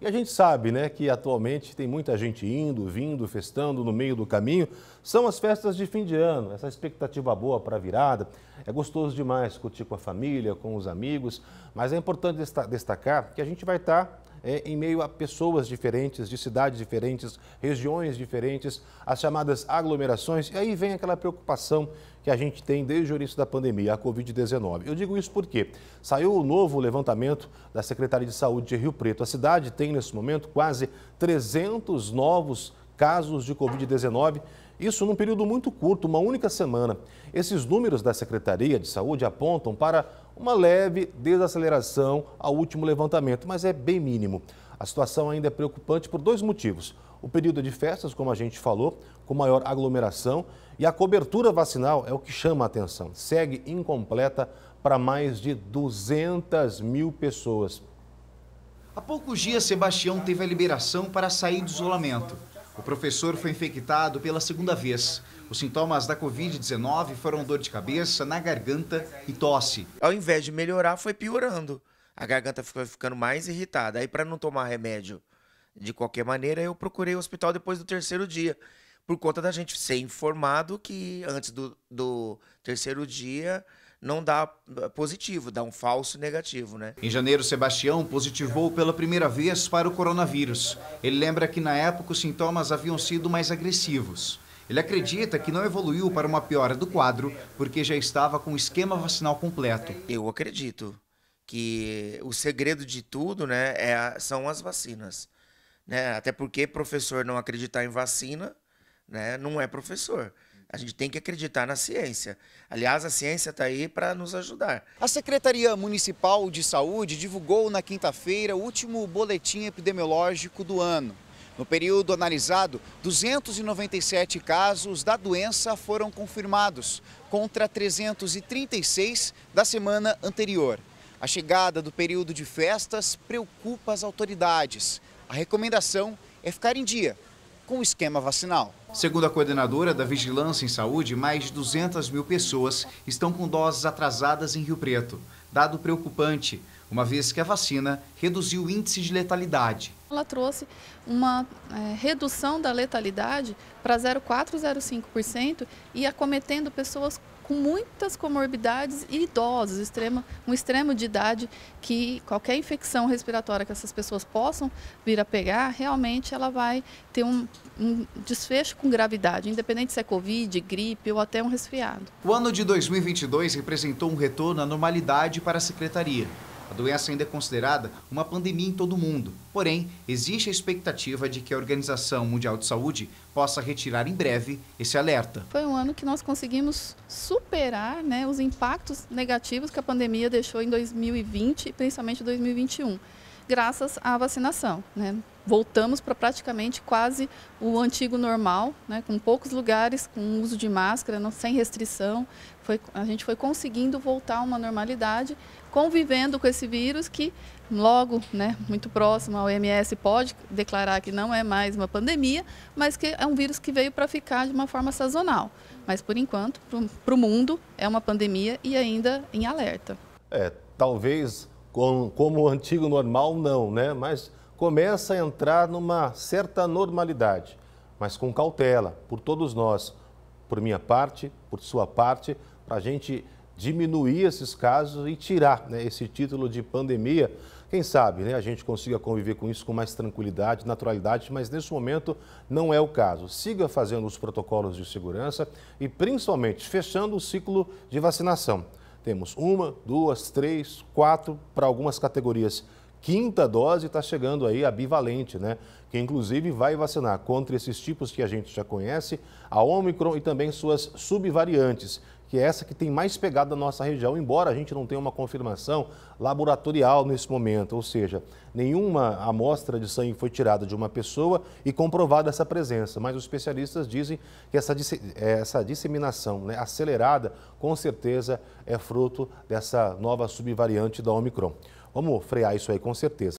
E a gente sabe né, que atualmente tem muita gente indo, vindo, festando no meio do caminho. São as festas de fim de ano, essa expectativa boa para a virada. É gostoso demais curtir com a família, com os amigos, mas é importante destacar que a gente vai estar é, em meio a pessoas diferentes, de cidades diferentes, regiões diferentes, as chamadas aglomerações. E aí vem aquela preocupação que a gente tem desde o início da pandemia, a Covid-19. Eu digo isso porque saiu o novo levantamento da Secretaria de Saúde de Rio Preto. A cidade tem, nesse momento, quase 300 novos casos de Covid-19 isso num período muito curto, uma única semana. Esses números da Secretaria de Saúde apontam para uma leve desaceleração ao último levantamento, mas é bem mínimo. A situação ainda é preocupante por dois motivos. O período de festas, como a gente falou, com maior aglomeração, e a cobertura vacinal é o que chama a atenção. Segue incompleta para mais de 200 mil pessoas. Há poucos dias, Sebastião teve a liberação para sair do isolamento. O professor foi infectado pela segunda vez. Os sintomas da Covid-19 foram dor de cabeça, na garganta e tosse. Ao invés de melhorar, foi piorando. A garganta foi ficando mais irritada. Aí, para não tomar remédio de qualquer maneira, eu procurei o hospital depois do terceiro dia. Por conta da gente ser informado que antes do, do terceiro dia não dá eh, positivo, dá um falso negativo, né? Em janeiro, Sebastião positivou pela primeira vez para o coronavírus. Ele lembra que na época os sintomas haviam sido mais agressivos. Ele acredita que não evoluiu para uma piora do quadro porque já estava com o esquema vacinal completo. Eu acredito que o segredo de tudo, né, é, são as vacinas, né? Até porque professor não acreditar em vacina, né, não é professor. A gente tem que acreditar na ciência. Aliás, a ciência está aí para nos ajudar. A Secretaria Municipal de Saúde divulgou na quinta-feira o último boletim epidemiológico do ano. No período analisado, 297 casos da doença foram confirmados, contra 336 da semana anterior. A chegada do período de festas preocupa as autoridades. A recomendação é ficar em dia com o esquema vacinal. Segundo a coordenadora da Vigilância em Saúde, mais de 200 mil pessoas estão com doses atrasadas em Rio Preto. Dado preocupante, uma vez que a vacina reduziu o índice de letalidade. Ela trouxe uma é, redução da letalidade para 0,405% e acometendo pessoas com muitas comorbidades e idosos, extremo, um extremo de idade que qualquer infecção respiratória que essas pessoas possam vir a pegar, realmente ela vai ter um, um desfecho com gravidade, independente se é Covid, gripe ou até um resfriado. O ano de 2022 representou um retorno à normalidade para a Secretaria. A doença ainda é considerada uma pandemia em todo o mundo. Porém, existe a expectativa de que a Organização Mundial de Saúde possa retirar em breve esse alerta. Foi um ano que nós conseguimos superar né, os impactos negativos que a pandemia deixou em 2020 e principalmente 2021 graças à vacinação. Né? Voltamos para praticamente quase o antigo normal, né? com poucos lugares, com uso de máscara, não, sem restrição. Foi, a gente foi conseguindo voltar a uma normalidade, convivendo com esse vírus que logo, né, muito próximo, a OMS pode declarar que não é mais uma pandemia, mas que é um vírus que veio para ficar de uma forma sazonal. Mas, por enquanto, para o mundo, é uma pandemia e ainda em alerta. É, talvez com, como o antigo normal, não, né? Mas começa a entrar numa certa normalidade, mas com cautela, por todos nós, por minha parte, por sua parte, para a gente diminuir esses casos e tirar né, esse título de pandemia. Quem sabe né, a gente consiga conviver com isso com mais tranquilidade, naturalidade, mas nesse momento não é o caso. Siga fazendo os protocolos de segurança e principalmente fechando o ciclo de vacinação. Temos uma, duas, três, quatro para algumas categorias. Quinta dose está chegando aí a bivalente, né? Que inclusive vai vacinar contra esses tipos que a gente já conhece, a Omicron e também suas subvariantes, que é essa que tem mais pegada na nossa região, embora a gente não tenha uma confirmação laboratorial nesse momento, ou seja, nenhuma amostra de sangue foi tirada de uma pessoa e comprovada essa presença, mas os especialistas dizem que essa, essa disseminação né, acelerada, com certeza, é fruto dessa nova subvariante da Omicron. Vamos frear isso aí com certeza.